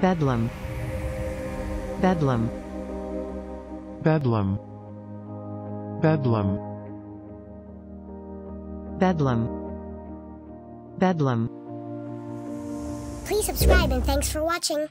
Bedlam. Bedlam. Bedlam. Bedlam. Bedlam. Bedlam. Please subscribe and thanks for watching.